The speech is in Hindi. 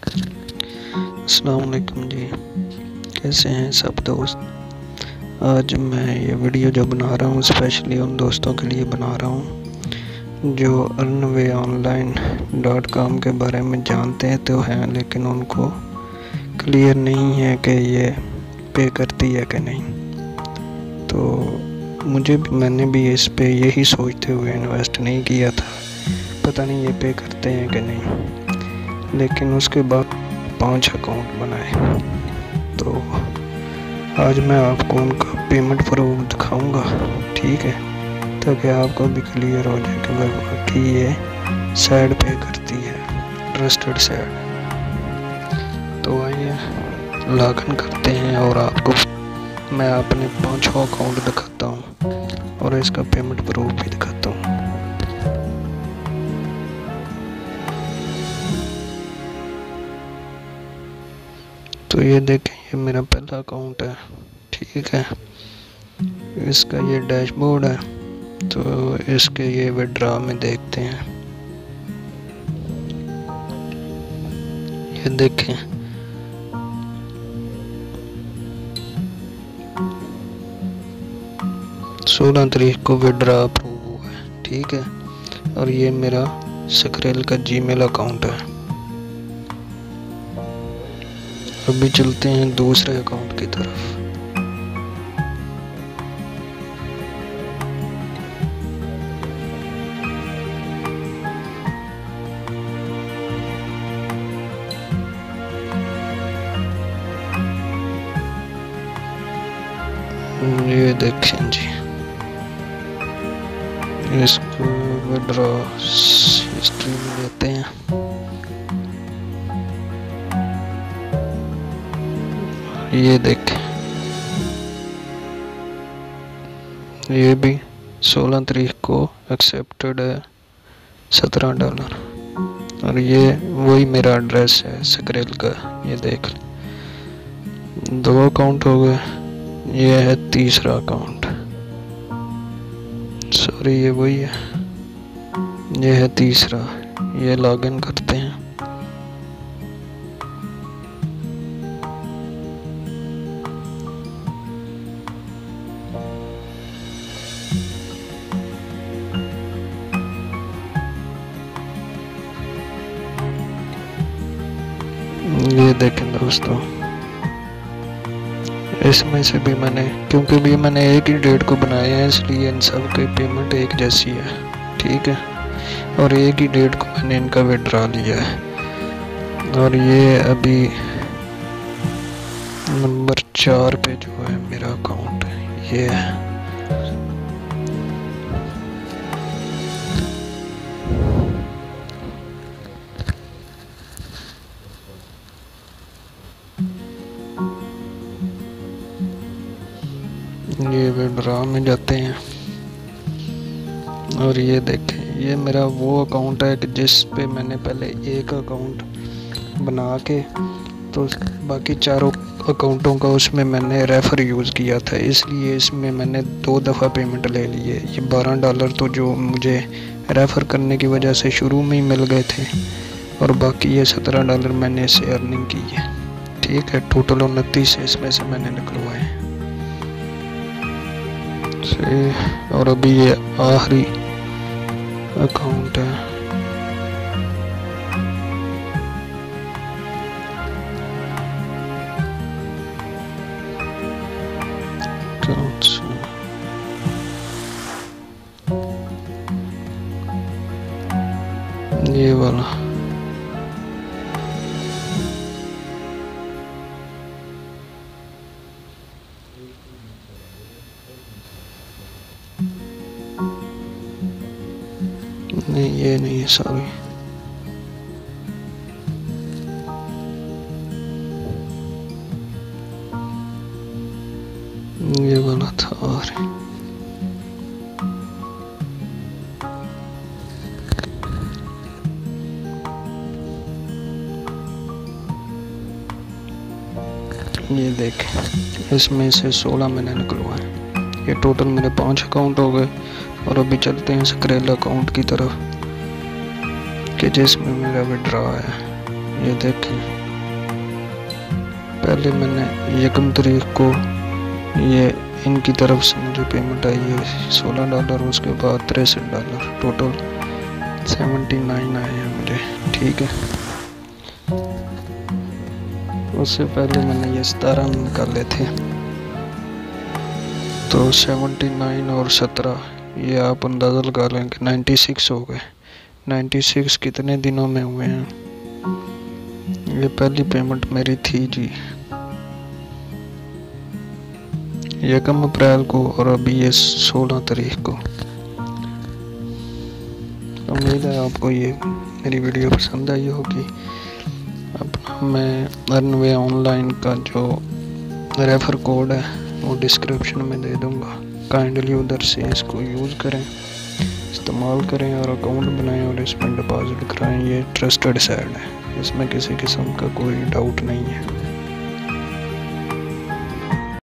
असलकुम जी। कैसे हैं सब दोस्त? आज मैं ये वीडियो जो बना रहा हूँ स्पेशली उन दोस्तों के लिए बना रहा हूँ, जो अर्नवे ऑनलाइन डॉट कॉम के बारे में जानते हैं तो हैं, लेकिन उनको क्लियर नहीं है कि ये पे करती है कि नहीं। तो मुझे भी, मैंने भी इस पे यही सोचते हुए इन्वेस्ट नहीं किया था। पता नहीं ये पे करते हैं कि नहीं। लेकिन उसके बाद पाँच अकाउंट बनाए। तो आज मैं आपको उनका पेमेंट प्रूफ दिखाऊँगा, ठीक है? ताकि आपको भी क्लियर हो जाए कि भाई कि ये साइड पे करती है ट्रस्टेड साइड तो आइए लागन करते हैं और आपको, मैं अपने पाँचों अकाउंट दिखाता हूँ और इसका पेमेंट प्रूफ भी दिखाता हूँ। तो ये देखें, ये मेरा पहला अकाउंट है। ठीक है? इसका ये डैशबोर्ड है तो इसके ये विड्रा में देखते हैं। ये देखें। सोलह तारीख को विड्रा अप्रूव हुआ है। ठीक है? और ये मेरा सक्रेल का जीमेल अकाउंट है। अभी चलते हैं दूसरे अकाउंट की तरफ़। ये देखें जी। इसको विड्रॉ हिस्ट्री में लेते हैं। ये देखें। ये भी सोलह तारीख को एक्सेप्टेड है, सत्रह डॉलर और ये वही मेरा एड्रेस है सकरेल का, ये देख। दो अकाउंट हो गए, ये है तीसरा अकाउंट सॉरी ये वही है। ये है तीसरा, ये लॉगिन करते हैं। दोस्तों इसमें से भी मैंने, क्योंकि भी मैंने एक ही डेट को बनाया है, इसलिए इन सब की पेमेंट एक जैसी है। ठीक है? और एक ही डेट को मैंने इनका विड्रा लिया है। और ये अभी नंबर चार पे जो है मेरा अकाउंट ये है। ये विड्रा में जाते हैं। और ये देखें, ये मेरा वो अकाउंट है जिस पे मैंने पहले एक अकाउंट बना के तो बाकी चारों अकाउंटों का उसमें मैंने रेफ़र यूज़ किया था। इसलिए इसमें मैंने दो दफ़ा पेमेंट ले लिए ये बारह डॉलर तो जो मुझे रेफ़र करने की वजह से शुरू में ही मिल गए थे, और बाकी ये सत्रह डॉलर मैंने इसे अर्निंग की है। ठीक है टोटल उनतीस इसमें से मैंने निकलवाए हैं। से और अभी ये आखिरी अकाउंट है। ये वाला। नहीं, ये नहीं है सॉरी ये वाला था और। ये देख, इसमें से सोलह मैंने निकलवाए। ये टोटल मेरे पाँच अकाउंट हो गए। और अभी चलते हैं स्क्रेल अकाउंट की तरफ़, कि जिसमें मेरा विड्रा है। ये देखें। पहले मैंने यकम तारीख को ये इनकी तरफ़ से मुझे पेमेंट आई है, सोलह डॉलर उसके बाद तिरसठ डॉलर टोटल सेवेंटी नाइन आए हैं मुझे। ठीक है। उससे पहले मैंने ये सतारह निकाले थे। तो सेवेंटी नाइन और सत्रह ये आप अंदाज़ा लगा लें कि नाइन्टी सिक्स हो गए। नाइन्टी सिक्स कितने दिनों में हुए हैं? ये पहली पेमेंट मेरी थी जी। यकम अप्रैल को और अभी ये सोलह तारीख को। उम्मीद है आपको ये मेरी वीडियो पसंद आई होगी। अपना मैं अरनवे ऑनलाइन का जो रेफ़र कोड है, वो डिस्क्रिप्शन में दे दूँगा। काइंडली उधर से इसको यूज़ करें, इस्तेमाल करें और अकाउंट बनाएँ और इसमें डिपॉज़िट कराएँ। ये ट्रस्टेड साइड है, इसमें किसी किस्म का कोई डाउट नहीं है।